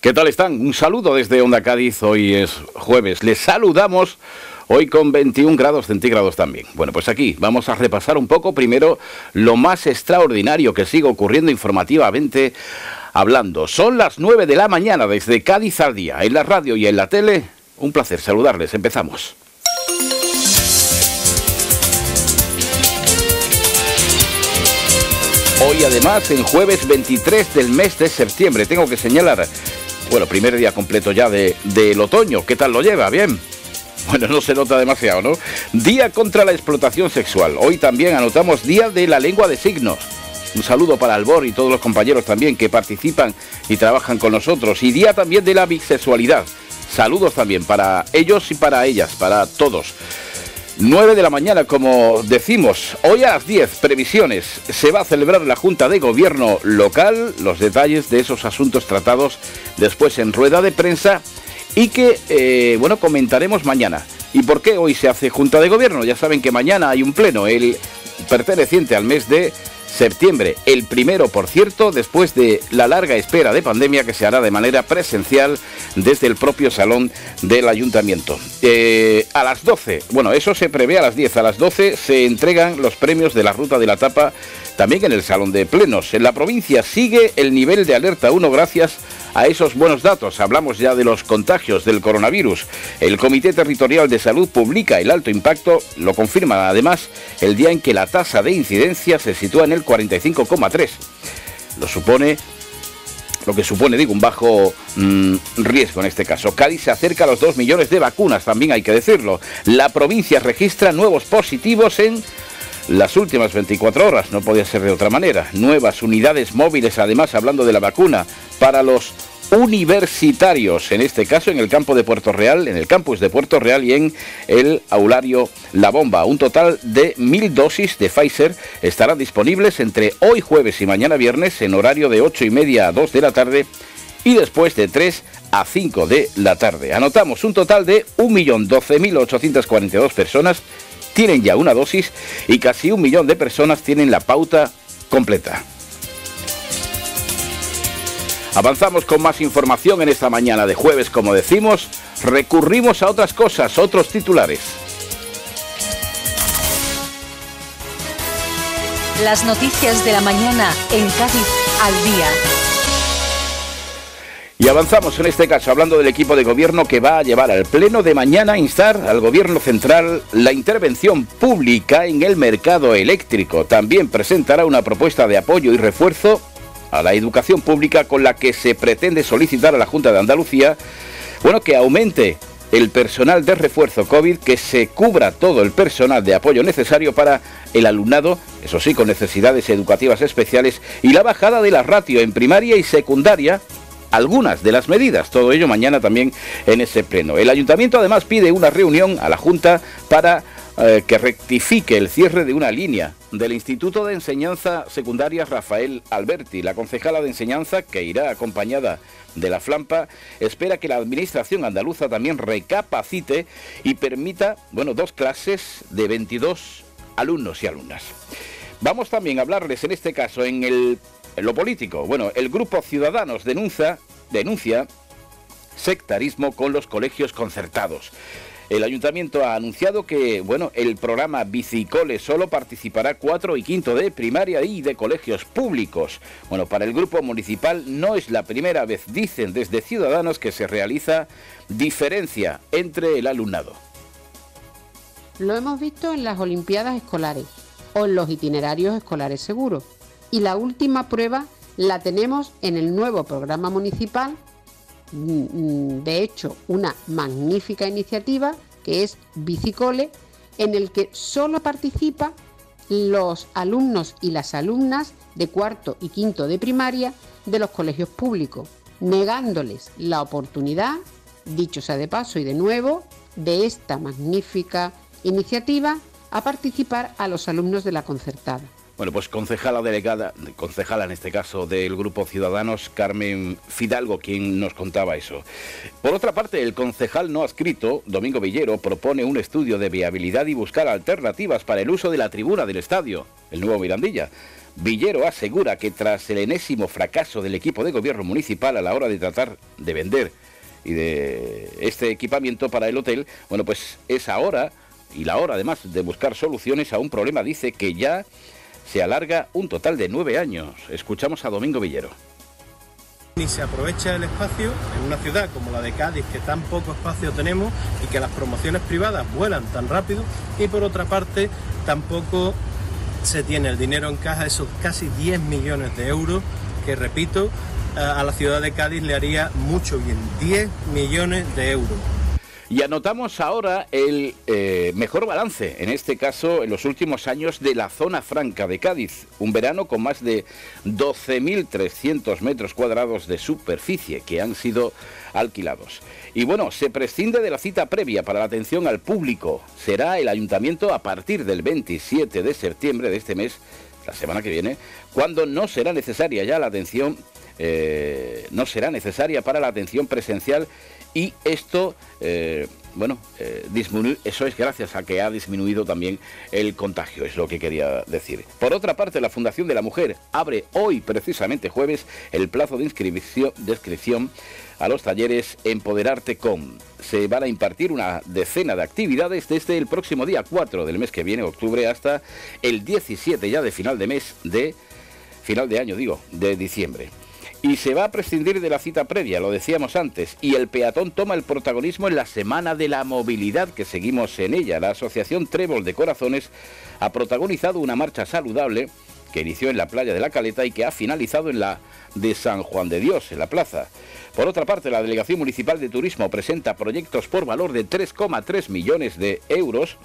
¿Qué tal están? Un saludo desde Onda Cádiz. Hoy es jueves. Les saludamos hoy con 21 grados centígrados también. Bueno, pues aquí vamos a repasar un poco primero lo más extraordinario que sigue ocurriendo informativamente hablando. Son las 9 de la mañana desde Cádiz al día, en la radio y en la tele. Un placer saludarles. Empezamos. Hoy además, en jueves 23 del mes de septiembre, tengo que señalar bueno, primer día completo ya de, del otoño. ¿Qué tal lo lleva? ¿Bien? Bueno, no se nota demasiado, ¿no? Día contra la explotación sexual. Hoy también anotamos Día de la Lengua de Signos. Un saludo para Albor y todos los compañeros también que participan y trabajan con nosotros. Y Día también de la bisexualidad. Saludos también para ellos y para ellas, para todos. 9 de la mañana, como decimos, hoy a las 10, previsiones, se va a celebrar la Junta de Gobierno local, los detalles de esos asuntos tratados después en rueda de prensa y que, eh, bueno, comentaremos mañana. ¿Y por qué hoy se hace Junta de Gobierno? Ya saben que mañana hay un pleno, el perteneciente al mes de septiembre. El primero, por cierto, después de la larga espera de pandemia que se hará de manera presencial desde el propio salón del ayuntamiento. Eh, a las 12, bueno, eso se prevé a las 10, a las 12 se entregan los premios de la ruta de la tapa también en el salón de plenos. En la provincia sigue el nivel de alerta 1 gracias a esos buenos datos. Hablamos ya de los contagios del coronavirus. El Comité Territorial de Salud publica el alto impacto, lo confirma además el día en que la tasa de incidencia se sitúa en el 45,3. Lo supone lo que supone, digo, un bajo mm, riesgo en este caso. Cádiz se acerca a los 2 millones de vacunas, también hay que decirlo. La provincia registra nuevos positivos en las últimas 24 horas, no podía ser de otra manera. Nuevas unidades móviles, además, hablando de la vacuna, para los universitarios, en este caso en el campo de Puerto Real, en el campus de Puerto Real y en el aulario La Bomba. Un total de mil dosis de Pfizer estarán disponibles entre hoy jueves y mañana viernes en horario de 8 y media a 2 de la tarde y después de 3 a 5 de la tarde. Anotamos un total de 1.012.842 personas tienen ya una dosis y casi un millón de personas tienen la pauta completa. Avanzamos con más información en esta mañana de jueves, como decimos, recurrimos a otras cosas, otros titulares. Las noticias de la mañana en Cádiz al día. Y avanzamos en este caso hablando del equipo de gobierno que va a llevar al pleno de mañana a instar al gobierno central la intervención pública en el mercado eléctrico. También presentará una propuesta de apoyo y refuerzo a la educación pública con la que se pretende solicitar a la Junta de Andalucía, bueno, que aumente el personal de refuerzo COVID, que se cubra todo el personal de apoyo necesario para el alumnado, eso sí, con necesidades educativas especiales, y la bajada de la ratio en primaria y secundaria algunas de las medidas. Todo ello mañana también en ese pleno. El ayuntamiento además pide una reunión a la Junta para eh, que rectifique el cierre de una línea del Instituto de Enseñanza Secundaria Rafael Alberti. La concejala de enseñanza, que irá acompañada de la Flampa, espera que la Administración andaluza también recapacite y permita, bueno, dos clases de 22 alumnos y alumnas. Vamos también a hablarles en este caso en el en lo político, bueno, el grupo Ciudadanos denuncia, denuncia sectarismo con los colegios concertados. El ayuntamiento ha anunciado que, bueno, el programa Bicicole solo participará cuatro y quinto de primaria y de colegios públicos. Bueno, para el grupo municipal no es la primera vez, dicen desde Ciudadanos, que se realiza diferencia entre el alumnado. Lo hemos visto en las Olimpiadas escolares o en los itinerarios escolares seguros y la última prueba la tenemos en el nuevo programa municipal, de hecho una magnífica iniciativa que es Bicicole, en el que solo participan los alumnos y las alumnas de cuarto y quinto de primaria de los colegios públicos, negándoles la oportunidad, dicho sea de paso y de nuevo, de esta magnífica iniciativa a participar a los alumnos de la concertada. Bueno, pues concejala delegada, concejala en este caso del Grupo Ciudadanos, Carmen Fidalgo, quien nos contaba eso. Por otra parte, el concejal no adscrito, Domingo Villero, propone un estudio de viabilidad y buscar alternativas para el uso de la tribuna del estadio. el nuevo Mirandilla. Villero asegura que tras el enésimo fracaso del equipo de gobierno municipal a la hora de tratar de vender y de este equipamiento para el hotel, bueno, pues es ahora y la hora además de buscar soluciones a un problema, dice que ya se alarga un total de nueve años. Escuchamos a Domingo Villero. Ni se aprovecha el espacio en una ciudad como la de Cádiz, que tan poco espacio tenemos y que las promociones privadas vuelan tan rápido, y por otra parte tampoco se tiene el dinero en caja, esos casi 10 millones de euros, que repito, a la ciudad de Cádiz le haría mucho bien, 10 millones de euros. Y anotamos ahora el eh, mejor balance, en este caso en los últimos años, de la zona franca de Cádiz. Un verano con más de 12.300 metros cuadrados de superficie que han sido alquilados. Y bueno, se prescinde de la cita previa para la atención al público. Será el ayuntamiento a partir del 27 de septiembre de este mes, la semana que viene, cuando no será necesaria ya la atención, eh, no será necesaria para la atención presencial y esto, eh, bueno, eh, eso es gracias a que ha disminuido también el contagio, es lo que quería decir. Por otra parte, la Fundación de la Mujer abre hoy, precisamente jueves, el plazo de inscripción, de inscripción a los talleres Empoderarte con. Se van a impartir una decena de actividades desde el próximo día 4 del mes que viene, octubre, hasta el 17 ya de final de mes de final de año, digo, de diciembre y se va a prescindir de la cita previa, lo decíamos antes, y el peatón toma el protagonismo en la Semana de la Movilidad que seguimos en ella. La Asociación Trébol de Corazones ha protagonizado una marcha saludable que inició en la playa de la Caleta y que ha finalizado en la de San Juan de Dios, en la plaza. Por otra parte, la Delegación Municipal de Turismo presenta proyectos por valor de 3,3 millones de euros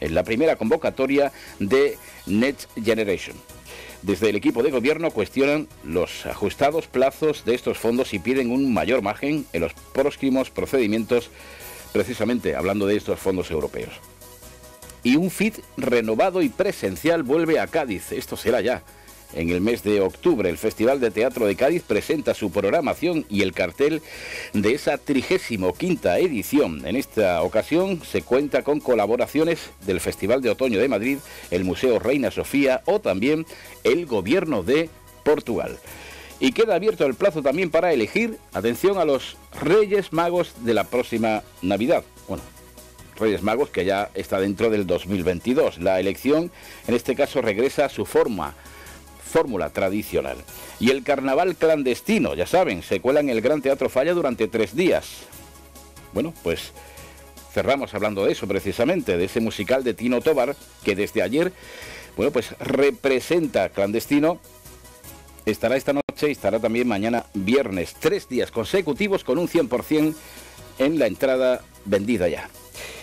en la primera convocatoria de Next Generation. Desde el equipo de gobierno cuestionan los ajustados plazos de estos fondos y piden un mayor margen en los próximos procedimientos, precisamente hablando de estos fondos europeos. Y un FIT renovado y presencial vuelve a Cádiz, esto será ya. En el mes de octubre, el Festival de Teatro de Cádiz presenta su programación y el cartel de esa 35 quinta edición. En esta ocasión se cuenta con colaboraciones del Festival de Otoño de Madrid, el Museo Reina Sofía o también el Gobierno de Portugal. Y queda abierto el plazo también para elegir, atención a los Reyes Magos de la próxima Navidad. Bueno, Reyes Magos que ya está dentro del 2022. La elección, en este caso, regresa a su forma fórmula tradicional. Y el carnaval clandestino, ya saben, se cuela en el Gran Teatro Falla durante tres días. Bueno, pues cerramos hablando de eso precisamente, de ese musical de Tino Tobar, que desde ayer, bueno, pues representa clandestino. Estará esta noche y estará también mañana viernes, tres días consecutivos con un 100% en la entrada vendida ya.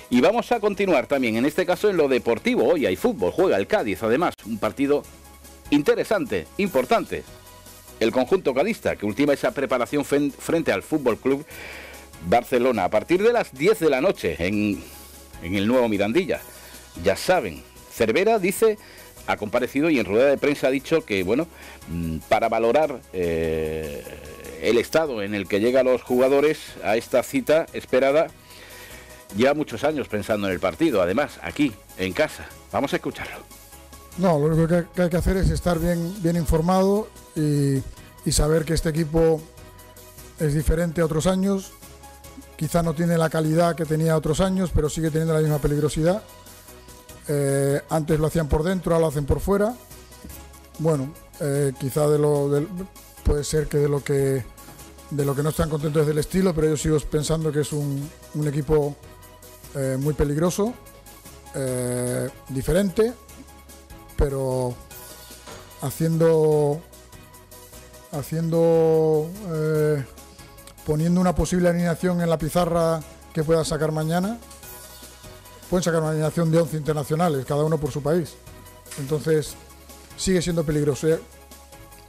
Y vamos a continuar también, en este caso en lo deportivo. Hoy hay fútbol, juega el Cádiz, además, un partido interesante, importante. El conjunto cadista que ultima esa preparación frente al Fútbol Club Barcelona a partir de las 10 de la noche en, el nuevo Mirandilla. Ya saben, Cervera dice ha comparecido y en rueda de prensa ha dicho que, bueno, mm, para valorar eh, el estado en el que llegan los jugadores a esta cita esperada, lleva muchos años pensando en el partido, además, aquí, en casa. Vamos a escucharlo. No, lo único que hay que hacer es estar bien, bien informado y, saber que este equipo es diferente a otros años. Quizá no tiene la calidad que tenía otros años, pero sigue teniendo la misma peligrosidad. Eh, antes lo hacían por dentro, ahora lo hacen por fuera. Bueno, eh, quizá de lo puede ser que de lo que no están contentos es del estilo, pero yo sigo pensando que es un, equipo eh, muy peligroso, diferente pero haciendo haciendo eh, poniendo una posible alineación en la pizarra que pueda sacar mañana pueden sacar una alineación de 11 internacionales cada uno por su país entonces sigue siendo peligroso ¿eh?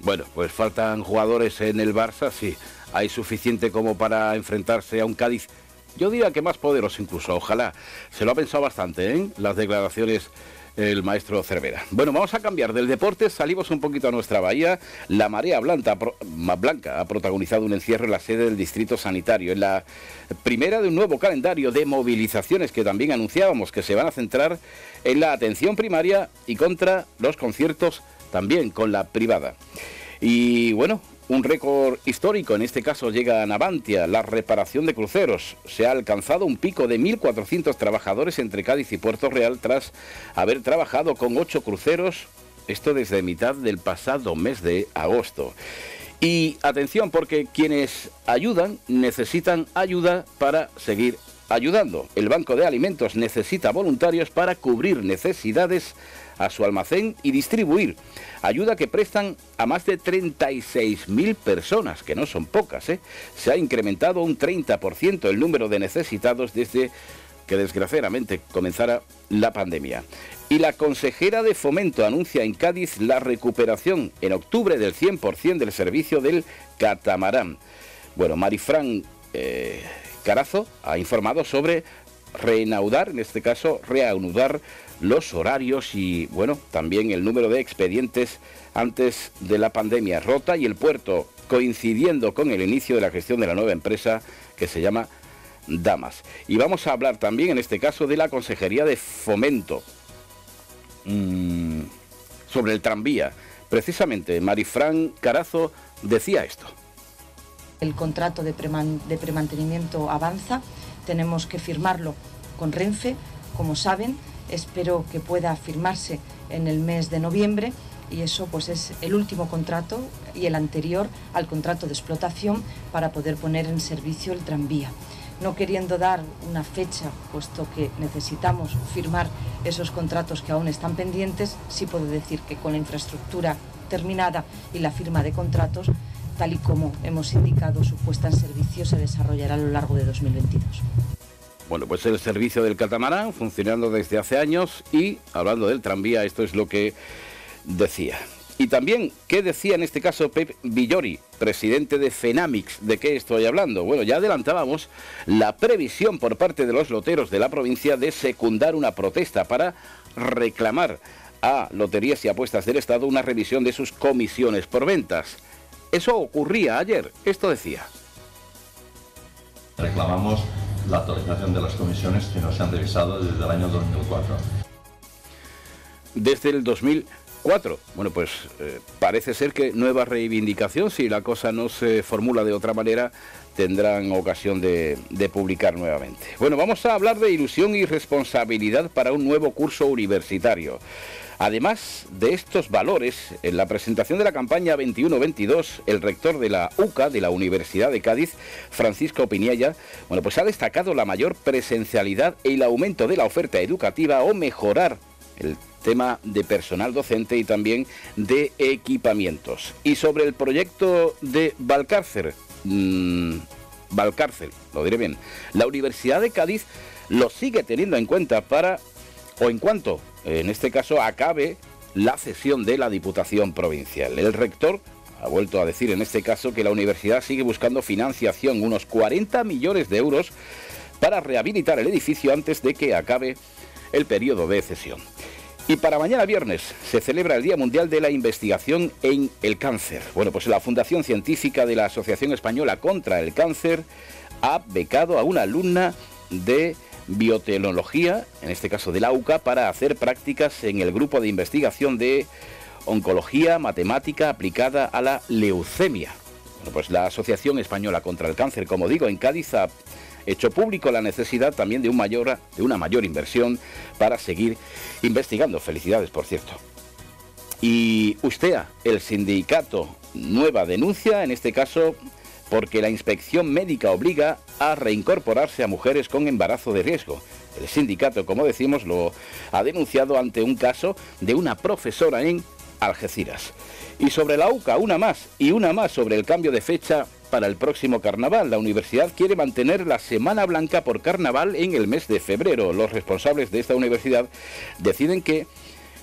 bueno pues faltan jugadores en el Barça sí hay suficiente como para enfrentarse a un Cádiz yo diría que más poderoso incluso ojalá se lo ha pensado bastante ¿eh? las declaraciones el maestro Cervera. Bueno, vamos a cambiar del deporte, salimos un poquito a nuestra bahía. La marea blanca, ha protagonizado un encierro en la sede del distrito sanitario, en la primera de un nuevo calendario de movilizaciones que también anunciábamos que se van a centrar en la atención primaria y contra los conciertos también con la privada. Y bueno, un récord histórico, en este caso llega a Navantia, la reparación de cruceros. Se ha alcanzado un pico de 1.400 trabajadores entre Cádiz y Puerto Real tras haber trabajado con ocho cruceros, esto desde mitad del pasado mes de agosto. Y atención porque quienes ayudan necesitan ayuda para seguir ayudando. El Banco de Alimentos necesita voluntarios para cubrir necesidades a su almacén y distribuir. Ayuda que prestan a más de 36.000 personas, que no son pocas. ¿eh? Se ha incrementado un 30% el número de necesitados desde que desgraciadamente comenzara la pandemia. Y la consejera de Fomento anuncia en Cádiz la recuperación en octubre del 100% del servicio del catamarán. Bueno, Marifran eh, Carazo ha informado sobre reanudar, en este caso, reanudar los horarios y, bueno, también el número de expedientes antes de la pandemia rota y el puerto coincidiendo con el inicio de la gestión de la nueva empresa que se llama Damas. Y vamos a hablar también, en este caso, de la Consejería de Fomento mm, sobre el tranvía. Precisamente, Marifran Carazo decía esto. El contrato de, de premantenimiento avanza, tenemos que firmarlo con Renfe, como saben, espero que pueda firmarse en el mes de noviembre y eso pues es el último contrato y el anterior al contrato de explotación para poder poner en servicio el tranvía. No queriendo dar una fecha, puesto que necesitamos firmar esos contratos que aún están pendientes, sí puedo decir que con la infraestructura terminada y la firma de contratos, tal y como hemos indicado, su puesta en servicio se desarrollará a lo largo de 2022. Bueno, pues el servicio del catamarán funcionando desde hace años y hablando del tranvía, esto es lo que decía. Y también, ¿qué decía en este caso Pep Villori, presidente de Fenamix? ¿De qué estoy hablando? Bueno, ya adelantábamos la previsión por parte de los loteros de la provincia de secundar una protesta para reclamar a Loterías y Apuestas del Estado una revisión de sus comisiones por ventas. Eso ocurría ayer, esto decía. Reclamamos la actualización de las comisiones que no se han revisado desde el año 2004. Desde el 2004. Bueno, pues eh, parece ser que nueva reivindicación, si la cosa no se formula de otra manera, tendrán ocasión de, de, publicar nuevamente. Bueno, vamos a hablar de ilusión y responsabilidad para un nuevo curso universitario. Además de estos valores, en la presentación de la campaña 21-22, el rector de la UCA, de la Universidad de Cádiz, Francisco Piniella, bueno, pues ha destacado la mayor presencialidad y el aumento de la oferta educativa o mejorar el tema de personal docente y también de equipamientos. Y sobre el proyecto de Valcárcel, mmm, Valcárcel, lo diré bien, la Universidad de Cádiz lo sigue teniendo en cuenta para, o en cuanto en este caso acabe la cesión de la Diputación Provincial. El rector ha vuelto a decir en este caso que la universidad sigue buscando financiación, unos 40 millones de euros, para rehabilitar el edificio antes de que acabe el periodo de cesión. Y para mañana viernes se celebra el Día Mundial de la Investigación en el Cáncer. Bueno, pues la Fundación Científica de la Asociación Española contra el Cáncer ha becado a una alumna de biotecnología, en este caso de la UCA, para hacer prácticas en el grupo de investigación de oncología matemática aplicada a la leucemia. Bueno, pues la Asociación Española contra el Cáncer, como digo, en Cádiz ha hecho público la necesidad también de, una mayor inversión para seguir investigando. Felicidades, por cierto. Y USTEA, el sindicato Nueva denuncia, en este caso porque la inspección médica obliga a reincorporarse a mujeres con embarazo de riesgo. El sindicato, como decimos, lo ha denunciado ante un caso de una profesora en Algeciras. Y sobre la UCA, una más, y una más sobre el cambio de fecha para el próximo carnaval. La universidad quiere mantener la Semana Blanca por carnaval en el mes de febrero. Los responsables de esta universidad deciden que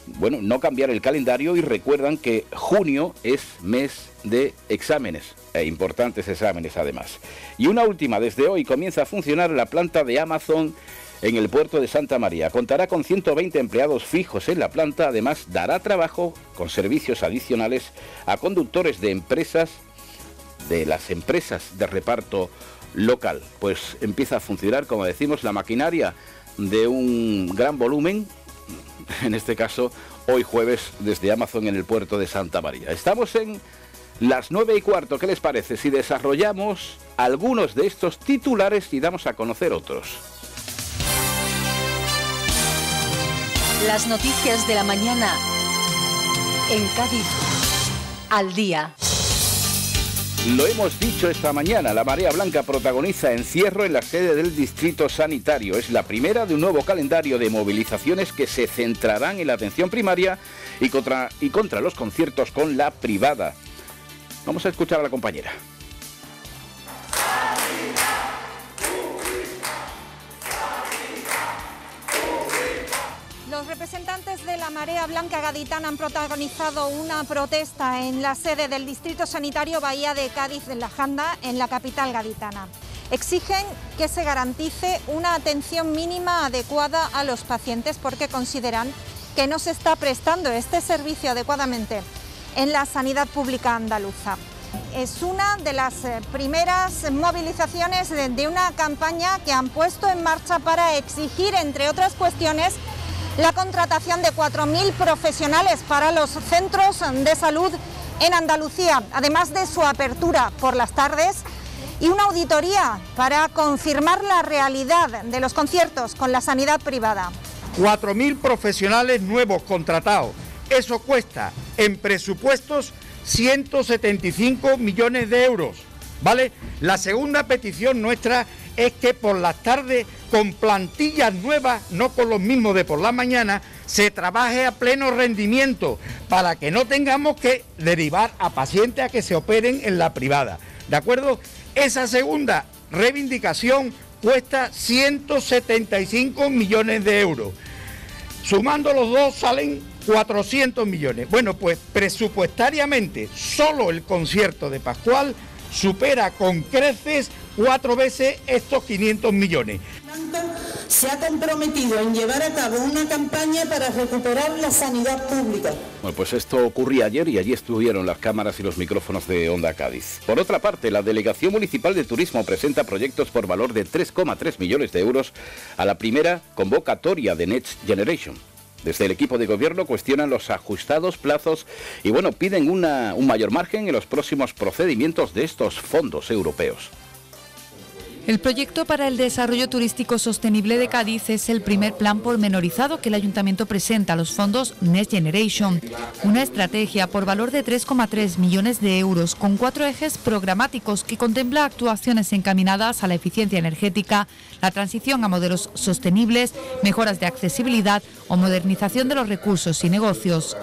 bueno, no cambiar el calendario y recuerdan que junio es mes de exámenes, e importantes exámenes además. Y una última, desde hoy comienza a funcionar la planta de Amazon en el puerto de Santa María. Contará con 120 empleados fijos en la planta, además dará trabajo con servicios adicionales a conductores de empresas, de las empresas de reparto local. Pues empieza a funcionar, como decimos, la maquinaria de un gran volumen, en este caso hoy jueves desde Amazon en el puerto de Santa María. Estamos en las nueve y cuarto, ¿qué les parece si desarrollamos algunos de estos titulares y damos a conocer otros? Las noticias de la mañana en Cádiz al día. Lo hemos dicho esta mañana, la Marea Blanca protagoniza encierro en la sede del Distrito Sanitario. Es la primera de un nuevo calendario de movilizaciones que se centrarán en la atención primaria y contra, y contra los conciertos con la privada. Vamos a escuchar a la compañera. Representantes de la Marea Blanca Gaditana han protagonizado una protesta en la sede del Distrito Sanitario Bahía de Cádiz de la Janda, en la capital gaditana. Exigen que se garantice una atención mínima adecuada a los pacientes porque consideran que no se está prestando este servicio adecuadamente en la sanidad pública andaluza. Es una de las eh, primeras movilizaciones de, de una campaña que han puesto en marcha para exigir, entre otras cuestiones, la contratación de 4.000 profesionales para los centros de salud en Andalucía, además de su apertura por las tardes y una auditoría para confirmar la realidad de los conciertos con la sanidad privada. 4.000 profesionales nuevos contratados. Eso cuesta en presupuestos 175 millones de euros. ¿Vale? La segunda petición nuestra es que por las tardes, con plantillas nuevas, no con los mismos de por la mañana, se trabaje a pleno rendimiento para que no tengamos que derivar a pacientes a que se operen en la privada. ¿De acuerdo? Esa segunda reivindicación cuesta 175 millones de euros. Sumando los dos salen 400 millones. Bueno, pues presupuestariamente solo el concierto de Pascual supera con creces cuatro veces estos 500 millones. Se ha comprometido en llevar a cabo una campaña para recuperar la sanidad pública. Bueno, pues esto ocurría ayer y allí estuvieron las cámaras y los micrófonos de Onda Cádiz. Por otra parte, la Delegación Municipal de Turismo presenta proyectos por valor de 3,3 millones de euros a la primera convocatoria de Next Generation. Desde el equipo de gobierno cuestionan los ajustados plazos y bueno, piden un mayor margen en los próximos procedimientos de estos fondos europeos. El proyecto para el desarrollo turístico sostenible de Cádiz es el primer plan pormenorizado que el ayuntamiento presenta a los fondos Next Generation, una estrategia por valor de 3,3 millones de euros con cuatro ejes programáticos que contempla actuaciones encaminadas a la eficiencia energética, la transición a modelos sostenibles, mejoras de accesibilidad o modernización de los recursos y negocios.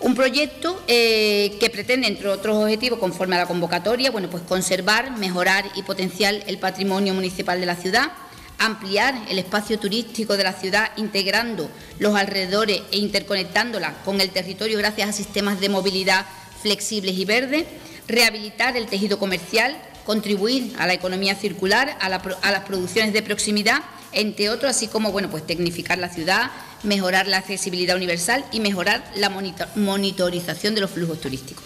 Un proyecto eh, que pretende, entre otros objetivos, conforme a la convocatoria, bueno, pues conservar, mejorar y potenciar el patrimonio municipal de la ciudad, ampliar el espacio turístico de la ciudad, integrando los alrededores e interconectándola con el territorio gracias a sistemas de movilidad flexibles y verdes, rehabilitar el tejido comercial, contribuir a la economía circular, a, la, a las producciones de proximidad, entre otros, así como bueno, pues tecnificar la ciudad, mejorar la accesibilidad universal y mejorar la monitorización de los flujos turísticos.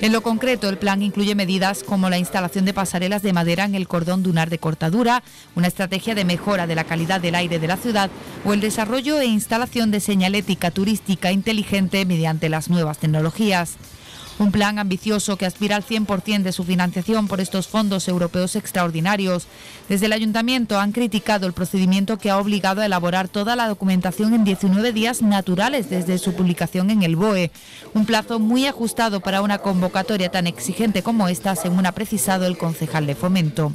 En lo concreto, el plan incluye medidas como la instalación de pasarelas de madera en el cordón dunar de cortadura, una estrategia de mejora de la calidad del aire de la ciudad o el desarrollo e instalación de señalética turística inteligente mediante las nuevas tecnologías. Un plan ambicioso que aspira al 100% de su financiación por estos fondos europeos extraordinarios. Desde el ayuntamiento han criticado el procedimiento que ha obligado a elaborar toda la documentación en 19 días naturales desde su publicación en el BOE. Un plazo muy ajustado para una convocatoria tan exigente como esta, según ha precisado el concejal de fomento.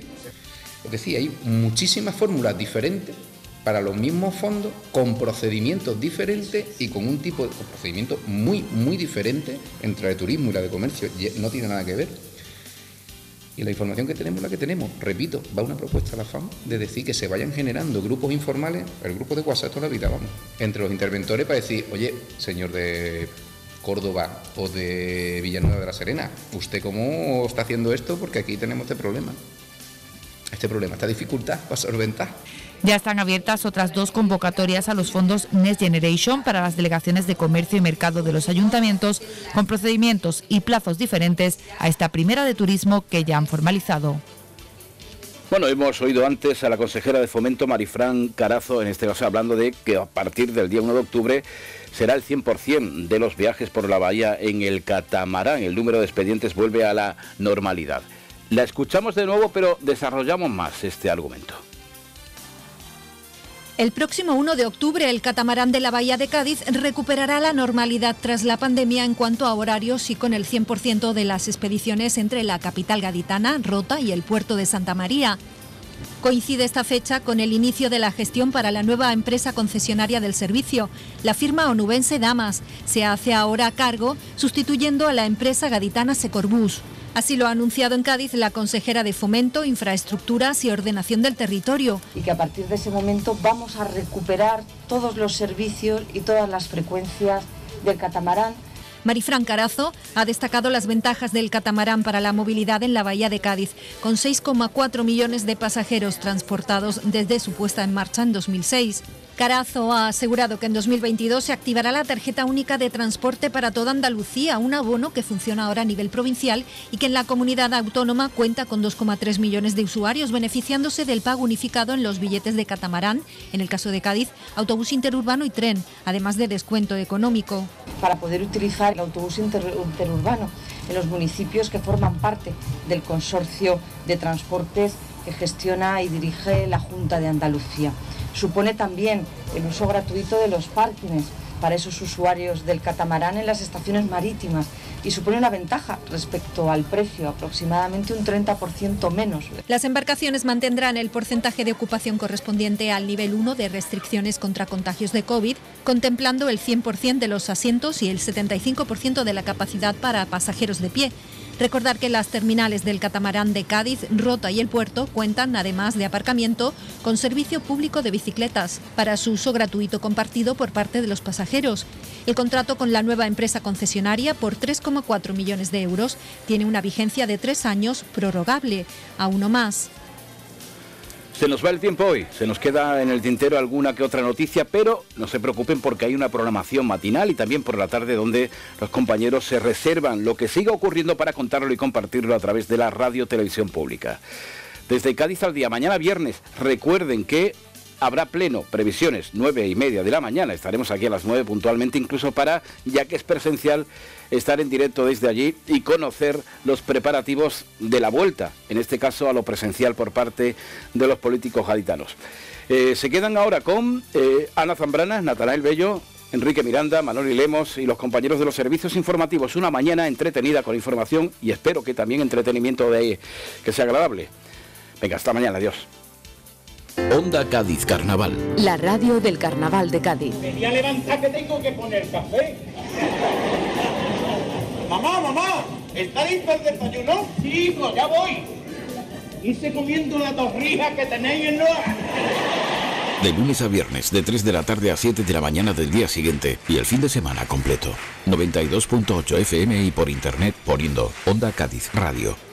Es decir, hay muchísimas fórmulas diferentes para los mismos fondos con procedimientos diferentes y con un tipo de procedimiento muy, muy diferente entre la de turismo y la de comercio. No tiene nada que ver. Y la información que tenemos la que tenemos. Repito, va una propuesta a la FAM de decir que se vayan generando grupos informales, el grupo de WhatsApp toda la vida, vamos, entre los interventores para decir, oye, señor de Córdoba o de Villanueva de la Serena, ¿usted cómo está haciendo esto? Porque aquí tenemos este problema. Este problema, esta dificultad para solventar. Ya están abiertas otras dos convocatorias a los fondos Next Generation para las delegaciones de comercio y mercado de los ayuntamientos, con procedimientos y plazos diferentes a esta primera de turismo que ya han formalizado. Bueno, hemos oído antes a la consejera de Fomento, Marifran Carazo, en este caso hablando de que a partir del día 1 de octubre será el 100% de los viajes por la bahía en el catamarán. El número de expedientes vuelve a la normalidad. La escuchamos de nuevo, pero desarrollamos más este argumento. El próximo 1 de octubre, el catamarán de la Bahía de Cádiz recuperará la normalidad tras la pandemia en cuanto a horarios y con el 100% de las expediciones entre la capital gaditana, Rota, y el puerto de Santa María. Coincide esta fecha con el inicio de la gestión para la nueva empresa concesionaria del servicio. La firma onubense Damas se hace ahora cargo, sustituyendo a la empresa gaditana Secorbus. Así lo ha anunciado en Cádiz la consejera de Fomento, Infraestructuras y Ordenación del Territorio. Y que a partir de ese momento vamos a recuperar todos los servicios y todas las frecuencias del catamarán Marifran Carazo ha destacado las ventajas del catamarán para la movilidad en la bahía de Cádiz, con 6,4 millones de pasajeros transportados desde su puesta en marcha en 2006. Carazo ha asegurado que en 2022 se activará la tarjeta única de transporte para toda Andalucía, un abono que funciona ahora a nivel provincial y que en la comunidad autónoma cuenta con 2,3 millones de usuarios beneficiándose del pago unificado en los billetes de catamarán, en el caso de Cádiz, autobús interurbano y tren, además de descuento económico. Para poder utilizar el autobús interurbano en los municipios que forman parte del consorcio de transportes que gestiona y dirige la Junta de Andalucía. Supone también el uso gratuito de los parkings para esos usuarios del catamarán en las estaciones marítimas y supone una ventaja respecto al precio, aproximadamente un 30% menos. Las embarcaciones mantendrán el porcentaje de ocupación correspondiente al nivel 1 de restricciones contra contagios de COVID, contemplando el 100% de los asientos y el 75% de la capacidad para pasajeros de pie. Recordar que las terminales del catamarán de Cádiz, Rota y el puerto cuentan, además de aparcamiento, con servicio público de bicicletas para su uso gratuito compartido por parte de los pasajeros. El contrato con la nueva empresa concesionaria por 3,4 millones de euros tiene una vigencia de tres años prorrogable a uno más. Se nos va el tiempo hoy, se nos queda en el tintero alguna que otra noticia, pero no se preocupen porque hay una programación matinal y también por la tarde donde los compañeros se reservan lo que siga ocurriendo para contarlo y compartirlo a través de la radio televisión pública. Desde Cádiz al día, mañana viernes, recuerden que habrá pleno, previsiones, nueve y media de la mañana. Estaremos aquí a las nueve puntualmente, incluso para, ya que es presencial, estar en directo desde allí y conocer los preparativos de la vuelta, en este caso a lo presencial por parte de los políticos gaditanos. Eh, se quedan ahora con eh, Ana Zambrana, Natanael Bello, Enrique Miranda, Manoli Lemos y los compañeros de los servicios informativos. Una mañana entretenida con información y espero que también entretenimiento de que sea agradable. Venga, hasta mañana, adiós. Onda Cádiz Carnaval. La radio del Carnaval de Cádiz. Venía a levantar que tengo que poner café. mamá, mamá, ¿está listo el desayuno? Sí, hijo, ya voy. Hice comiendo la torrija que tenéis en Noa. De lunes a viernes, de 3 de la tarde a 7 de la mañana del día siguiente y el fin de semana completo. 92.8 FM y por internet poniendo Onda Cádiz Radio.